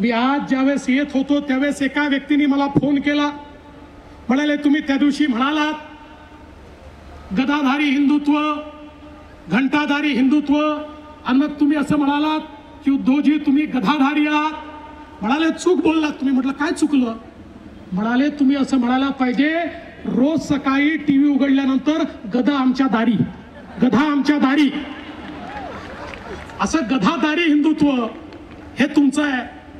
मी आज ज्यावेळेस येत होतो त्यावेळेस एका व्यक्तीने मला फोन केला. म्हणाले तुम्ही त्या दिवशी म्हणालात गदाधारी हिंदुत्व घंटाधारी हिंदुत्व आणि मग तुम्ही असं म्हणालात की उद्धवजी तुम्ही गधाधारी आहात. म्हणाले चूक बोललात तुम्ही. म्हटलं काय चुकलं? म्हणाले तुम्ही असं म्हणायला पाहिजे रोज सकाळी टी व्ही उघडल्यानंतर गदा आमच्या दारी गधा आमच्या दारी. असं गधादारी हिंदुत्व हे तुमचं आहे.